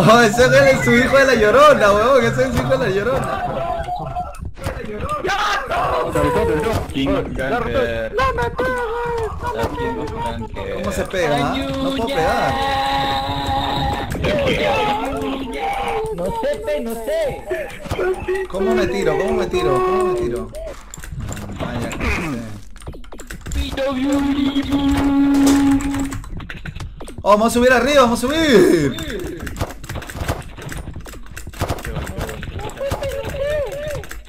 Oh, ese es su hijo de la llorona, weón. Ese es su hijo de la llorona. King of Ganker. ¿Cómo se pega? No puedo pegar. No sé, pe, no sé. ¿Cómo me tiro? ¿Cómo me tiro? ¿Cómo me tiro? Vaya. Oh, vamos a subir arriba, vamos a subir.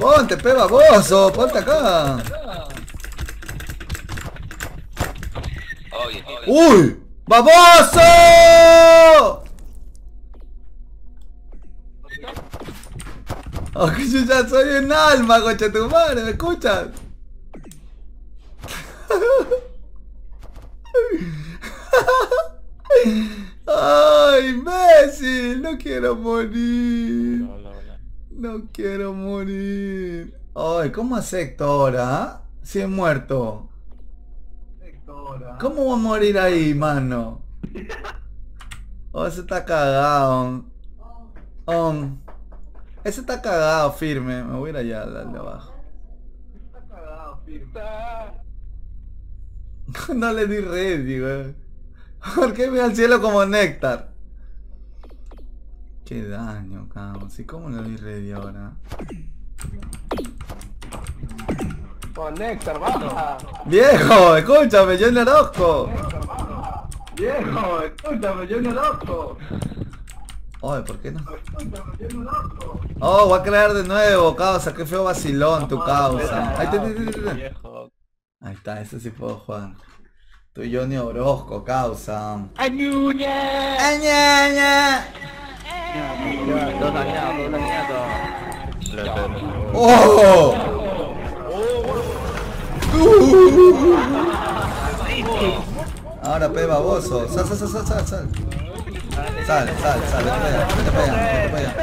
Ponte, pe baboso, ponte acá. ¡Uy! ¡Baboso! Oh, yo ya soy un alma, coche tu madre, ¿me escuchas? ¡Ay, imbécil! No quiero morir. No quiero morir. Ay, ¿cómo hace Héctor, ah? Si es muerto. ¿Cómo va a morir ahí, mano? Oh, ese está cagado. Oh. Ese está cagado firme. Me voy a ir allá, al de abajo. No le di ready, güey. ¿Por qué me al cielo como néctar? Qué daño, cabrón. ¿Y cómo le doy ready ahora? Con Néctar, baja. Viejo, escúchame, yo en Orozco. Viejo, escúchame, yo no loco. Oye, ¿por qué no? Oh, voy a crear de nuevo, causa. Qué feo vacilón tu causa. Ahí, te-. Ahí está, ese sí puedo jugar. Y Johnny Orozco, causa. ¡Añuña! ¡Añaña! Dos dañados, dos dañados. ¡Oh! Ahora pe baboso. Sal, sal, sal, sal, sal, sal. Sal, sal, vete para allá.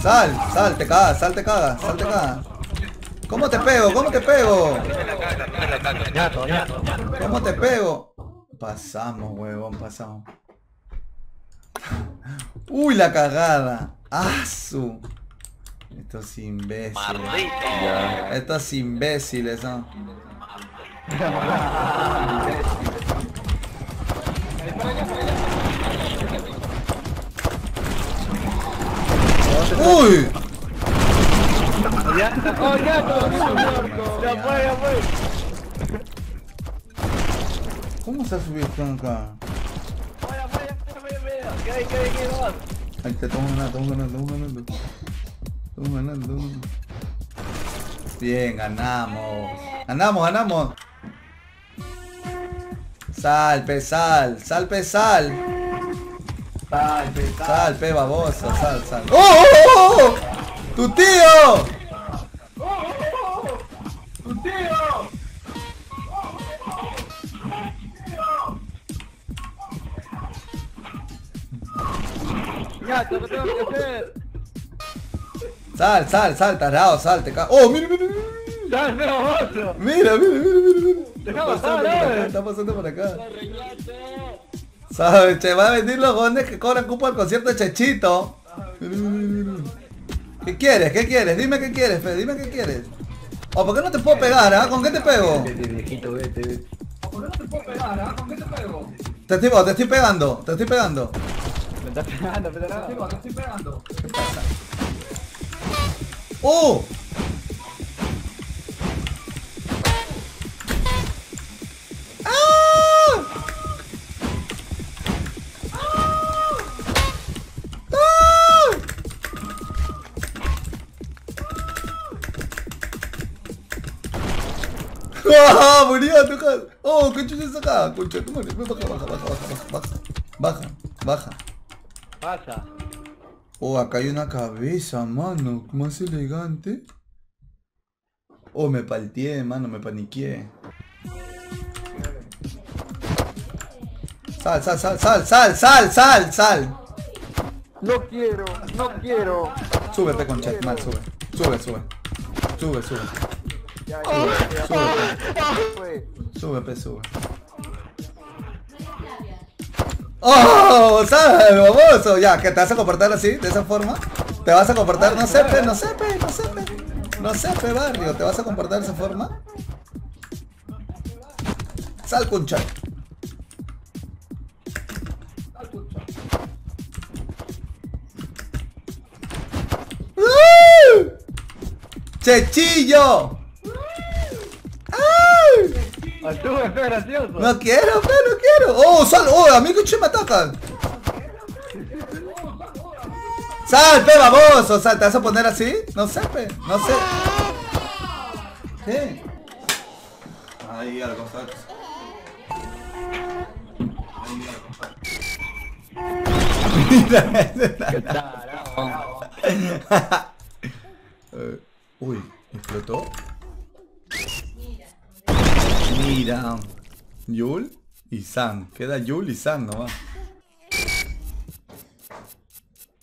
Sal, sal, te cagas, sal, te cagas, sal, te cagas. ¿Cómo te pego? ¿Cómo te pego? ¿Cómo te pego? Pasamos, huevón, pasamos. Uy, la cagada. ¡Asu! Estos imbéciles. Estos imbéciles son. ¡Uy! Ya, oh, ya, ya fue, ya fue. ¿Cómo se ha subido esto acá? Vaya, vaya, vaya, vaya. ¿Qué hay, qué hay, qué hay? Ahí estamos ganando, estamos ganando, estamos ganando. Estamos ganando. Bien, ganamos. Ganamos, ganamos. Sal, pe, sal, sal, pe, sal. Sal, pe, sal. Sal, pe, baboso, sal, sal. ¡Oh, oh, oh, oh! ¡Tu tío! Ya, te lo tengo que hacer. Sal, sal, sal, tarado, sal, te ca... ¡Oh, mira, mira, mira! Ya, pero otro. Mira, mira, mira, mira, mira. Deja Está pasando pasar, por acá, eh. está pasando por acá. ¿Sabes? Che, va a venir los gones que cobran cupo al concierto de Chechito. Mira, mira, mira, mira. ¿Qué quieres? ¿Qué quieres? Dime qué quieres, Fe, dime qué quieres. ¿O por qué no te puedo pegar, ah? ¿Con qué te pego? Viejito, vete, vete. ¿Por qué no te puedo pegar, ah? ¿Con qué te pego? Te estoy, oh, te estoy pegando, te estoy pegando. Me estás pegando, me estás pegando. te estoy pegando. ¡Oh! ¡Ah! ¡Ah! ¡Ah! ¡Murió tu casa! ¡Oh! ¿Qué chucha es acá? Concha, tu madre. Baja, baja, baja, baja, baja, baja, baja. Pasa. Oh, acá hay una cabeza, mano. Más elegante. Oh, me palteé, mano, me paniqué. Sal, sal, sal, sal, sal, sal, sal, sal. No quiero, no quiero. Sube, pe con chat, mal, sube. Sube, sube. Sube, sube. Ya, ya, ya, Sube. Sube, pe, sube. ¡Oh! ¿Sabes, baboso? Ya, que te vas a comportar así, de esa forma. Te vas a comportar, no sé, pe, no sé, pe, no sé, pe. No sé, pe, barrio, te vas a comportar de esa forma. Sal, cuncha. ¡Uh! ¡Chechillo! No quiero, pe, no quiero. ¡Oh, sal! ¡Oh, amigo, che, me atacan! ¡Sal, pe, baboso! Sal, ¿te vas a poner así? No sé, pe, no sé. ¿Qué? Ahí, algo, sal. Mira, Uy, explotó. Mira. Yul y San. Queda Yul y San nomás.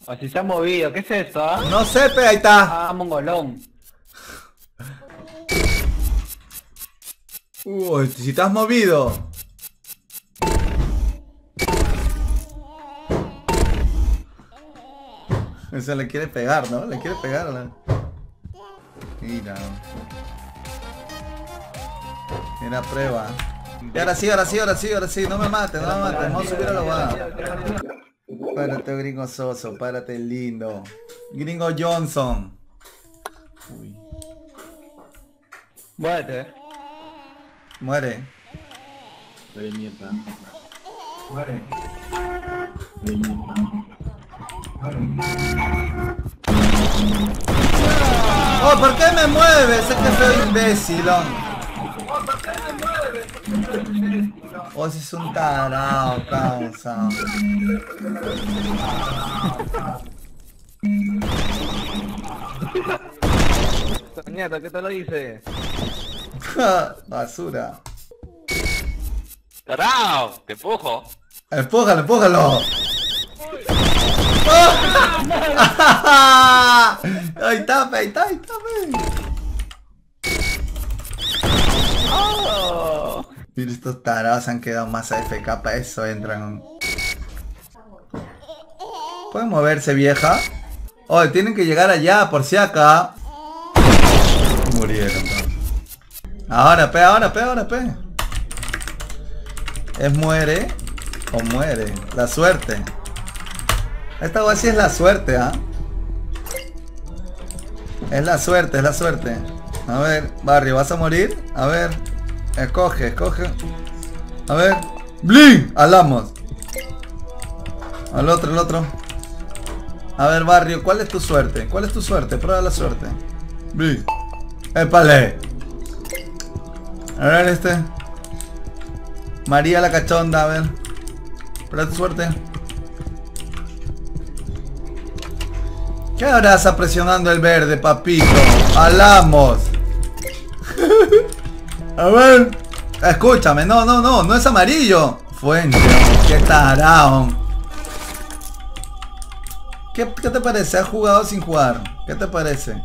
Así se ha movido. ¿Qué es esto, ah? No sé, pe, ahí está. Ah, mongolón. Uy, si te has movido. Eso le quiere pegar, ¿no? Le quiere pegar. Mira. Mira prueba. Y ahora sí, ahora sí, ahora sí, ahora sí. No me mates, no me mates. Vamos a subir a la banda. Párate, gringo soso. Párate, lindo. Gringo Johnson. Uy. Muérete. Muere. De mierda. Muere. De mierda. Oh, ¿por qué me mueves? Es que soy imbécil. oh. Oh, ese es un tarao, causa. Nieto, ¿qué te lo dice? Basura. ¡Tarao! ¡Te empujo! Empújalo, empújalo. Ahí está, ahí está, ahí está, pe. Mira, estos tarados han quedado más AFK para eso entran. ¿Pueden moverse, vieja? Oh, tienen que llegar allá, por si acá. Murieron. Ahora, pe, ahora, pe, ahora, pe. Es muere o muere. La suerte. Esta guay sí es la suerte, ¿ah? Es la suerte, es la suerte. A ver, Barrio, ¿vas a morir? A ver. Escoge, escoge. A ver. ¡Blin! Alamos. Al otro, el otro. A ver, Barrio, ¿cuál es tu suerte? ¿Cuál es tu suerte? Prueba la suerte. Blin. ¡Épale! A ver este. María la cachonda, a ver. Prueba tu suerte. ¿Qué harás presionando el verde, papito? Alamos. A ver. Escúchame, no, no, no, no es amarillo. Fuente, qué tarao. ¿Qué, ¿Qué te parece? ¿Has jugado sin jugar? ¿Qué te parece?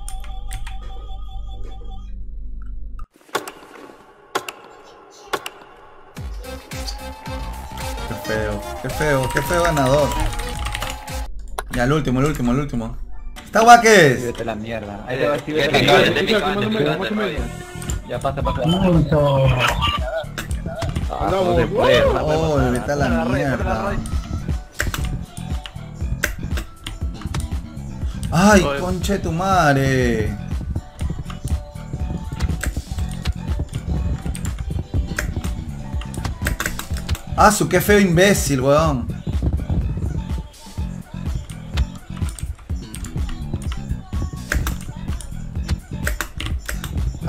Qué feo, qué feo, qué feo ganador. Ya, el último, el último, el último. ¿Esta guay qué es? Vete a la mierda. Ahí te va Ya pasa, pasa. Ah, no se puede, no Oh, pasar. vete a la mierda. Ay, Oye. conche de tu madre. Ah, su qué feo imbécil, weón.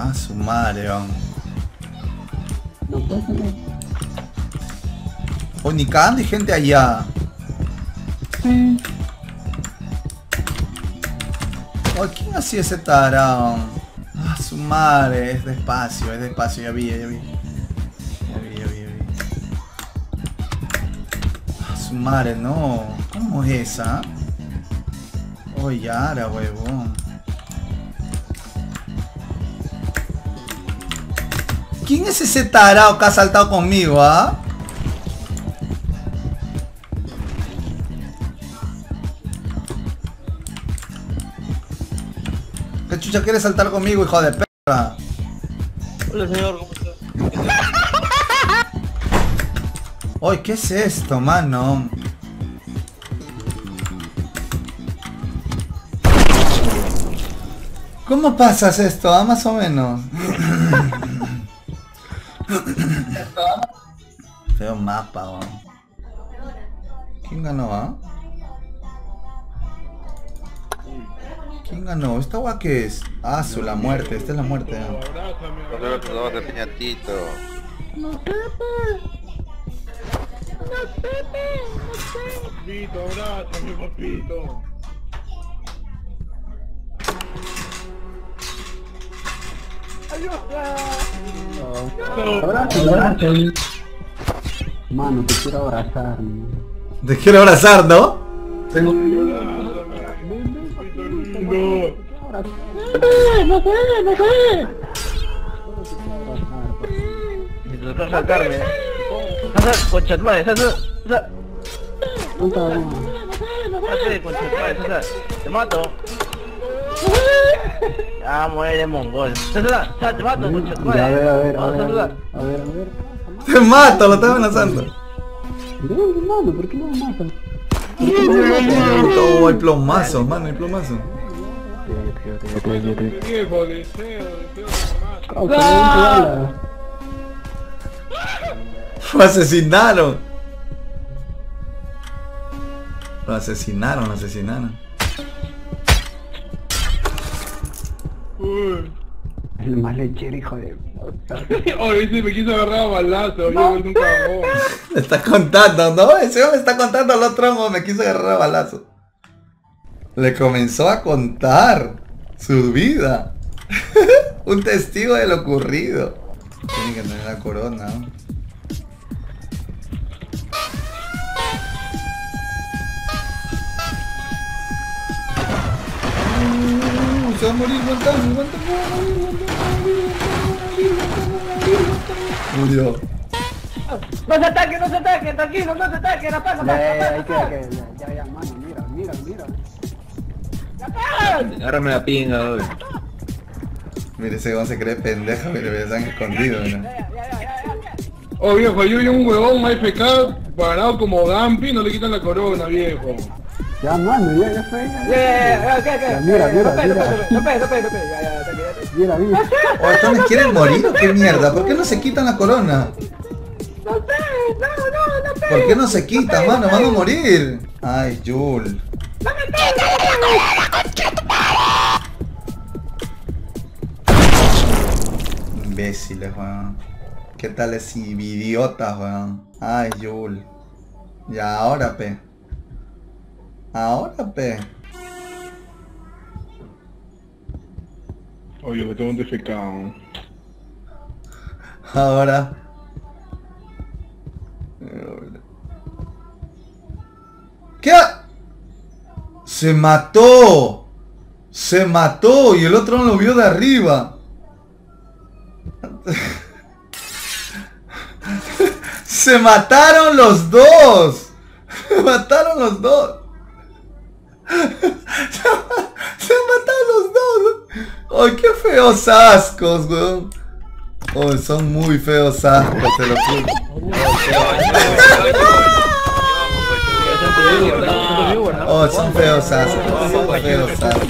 Ah, su madre, weón. Oh, ni cagando hay gente allá. Oh, ¿quién hacía ese tarao? Ah, su madre, es despacio, es despacio, ya vi, ya vi. Ya vi, ya vi, ya vi. Ah, su madre, no. ¿Cómo es esa? Oh, Yara, huevón. ¿Quién es ese tarao que ha saltado conmigo, ah? ¿Qué chucha quiere saltar conmigo, hijo de perra? Hola, señor, ¿cómo está? Oye, ¿qué es esto, mano? ¿Cómo pasas esto? Ah? Más o menos. Feo mapa, weón. ¿Quién ganó, ah? ¿Quién ganó? ¿Esta agua qué es? Ah, su la muerte. Esta es la muerte. ah. Abrázame, Nosotros nos de piñatito. papito, abrázame, papito. Mano, te quiero abrazar. ¿no? Te quiero abrazar, ¿no? Papito lindo. Y te toca saltarme. César, concha tu madre, César. César. Puta, no. César, concha tu madre, César. Te mato. Ya muere mongol. César, te mato. Ya, a ver, a ver, a ver, a ver, a ver. Te mato, lo estás amenazando. ¿Dónde, mano? ¿Por qué no me matan? Oh, hay plomazos, mano, hay plomazos. Viejo, deseo, deseo. Lo asesinaron. Lo asesinaron, lo asesinaron. Uy. El más lechero, hijo de puta. Oye, ese me quiso agarrar a balazo, cagón. Me está contando, ¿no? Ese hombre está contando al otro me quiso agarrar a balazo. Le comenzó a contar su vida. Un testigo de lo ocurrido. Tiene que tener la corona. Se va a morir, aguantame, aguantame, va a morir, aguantame, va a morir, aguantame, va a morir, aguantame. Murió. No se ataque, no se ataque, tranquilo, no se ataque, la pasa, Ya, ya, ya, mano, mira, mira, mira. Agárrame la pinga, hoy. Mire, ese weón se cree pendejo, mire, me están escondido, mira. Oh, viejo, yo vi un huevón AFK parado como Gampi, no le quitan la corona, viejo. Ya, mano, ya, ya fue. Ya, ya, ya, ya, ya, Ya, mira, ya, mira, no mira. No pegue, no no ya, ya, tranquilo. Mira, mira. Oh, ¿Estos quieren morir o qué mierda? ¿Por qué no se quitan la corona? No sé, no, no, no pegue. ¿Por qué no se quitan, mano? Van a morir. Ay, Jul. Imbéciles, weón. ¿Qué tal es idiotas, weón? Ay, Jul. Ya, ahora, pe. Ahora, pe. Oye, me tengo un. ¿no? Ahora. ¿Qué? Se mató. Se mató y el otro no lo vio de arriba. Se mataron los dos. Se mataron los dos. Se mataron los dos. Ay, qué feos ascos, weón. Oh, son muy feos ascos, te lo juro. Oh, son feos ascos. Son feos ascos.